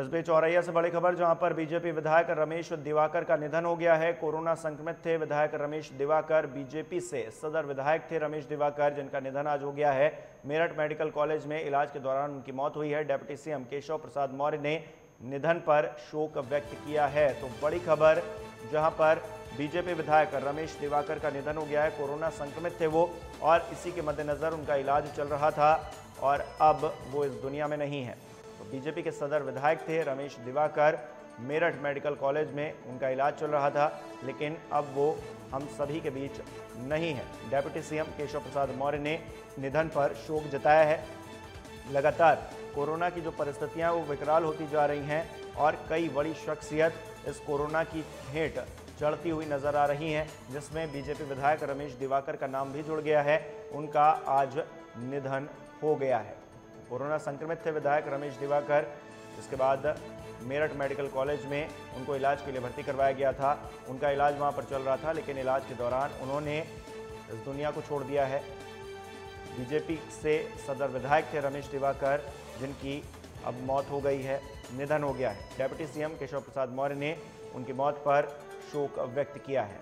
इस बीच औरैया से बड़ी खबर, जहाँ पर बीजेपी विधायक रमेश दिवाकर का निधन हो गया है। कोरोना संक्रमित थे विधायक रमेश दिवाकर, बीजेपी से सदर विधायक थे रमेश दिवाकर, जिनका निधन आज हो गया है। मेरठ मेडिकल कॉलेज में इलाज के दौरान उनकी मौत हुई है। डेप्यूटी सीएम केशव प्रसाद मौर्य ने निधन पर शोक व्यक्त किया है। तो बड़ी खबर, जहाँ पर बीजेपी विधायक रमेश दिवाकर का निधन हो गया है। कोरोना संक्रमित थे वो, और इसी के मद्देनजर उनका इलाज चल रहा था, और अब वो इस दुनिया में नहीं है। तो बीजेपी के सदर विधायक थे रमेश दिवाकर। मेरठ मेडिकल कॉलेज में उनका इलाज चल रहा था, लेकिन अब वो हम सभी के बीच नहीं है। डेप्यूटी सीएम केशव प्रसाद मौर्य ने निधन पर शोक जताया है। लगातार कोरोना की जो परिस्थितियाँ वो विकराल होती जा रही हैं और कई बड़ी शख्सियत इस कोरोना की भेंट चढ़ती हुई नज़र आ रही हैं, जिसमें बीजेपी विधायक रमेश दिवाकर का नाम भी जुड़ गया है। उनका आज निधन हो गया है। कोरोना संक्रमित थे विधायक रमेश दिवाकर। इसके बाद मेरठ मेडिकल कॉलेज में उनको इलाज के लिए भर्ती करवाया गया था। उनका इलाज वहाँ पर चल रहा था, लेकिन इलाज के दौरान उन्होंने इस दुनिया को छोड़ दिया है। बीजेपी से सदर विधायक थे रमेश दिवाकर, जिनकी अब मौत हो गई है, निधन हो गया है। डेप्यूटी सीएम केशव प्रसाद मौर्य ने उनकी मौत पर शोक व्यक्त किया है।